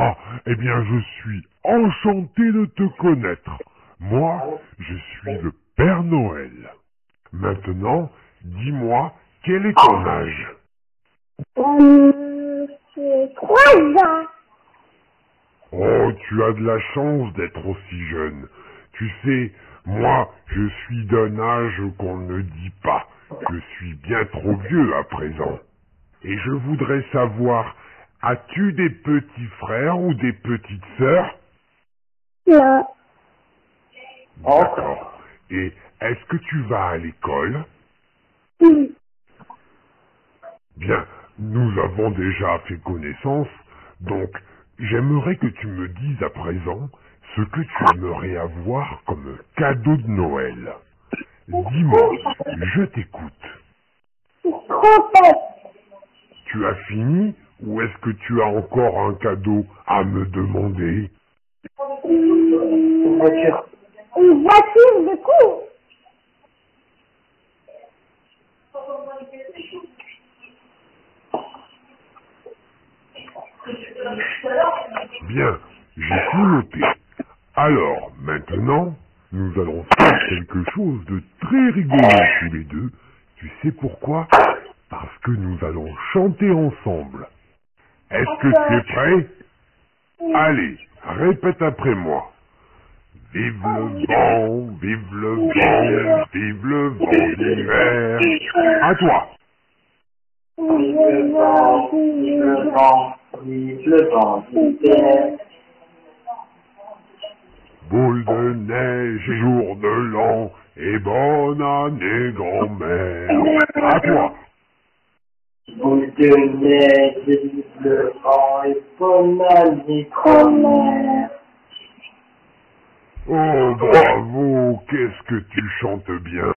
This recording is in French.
Ah, eh bien, je suis enchanté de te connaître. Moi, je suis le Père Noël. Maintenant, dis-moi, quel est ton âge? Euh, c'est trois ans. Oh, tu as de la chance d'être aussi jeune. Tu sais, moi, je suis d'un âge qu'on ne dit pas. Je suis bien trop vieux à présent. Et je voudrais savoir, as-tu des petits frères ou des petites sœurs? Non. D'accord. Et est-ce que tu vas à l'école? Oui. Bien, nous avons déjà fait connaissance, donc j'aimerais que tu me dises à présent ce que tu aimerais avoir comme cadeau de Noël. Dis-moi, je t'écoute. Tu as fini? Ou est-ce que tu as encore un cadeau à me demander? Une voiture. Une voiture de cours. Bien, j'ai tout noté. Alors, maintenant, nous allons faire quelque chose de très rigolo tous les deux. Tu sais pourquoi? Parce que nous allons chanter ensemble. Est-ce que tu es prêt Allez, répète après moi. Vive le vent, vive le vent, vive le vent d'hiver. À toi. Vive le vent, vive le vent, vive le vent d'hiver. Boule de neige et jour de l'an, et bonne année grand-mère. À toi. Boule neige, le vent et année Grand-mère. Oh bravo, qu'est-ce que tu chantes bien.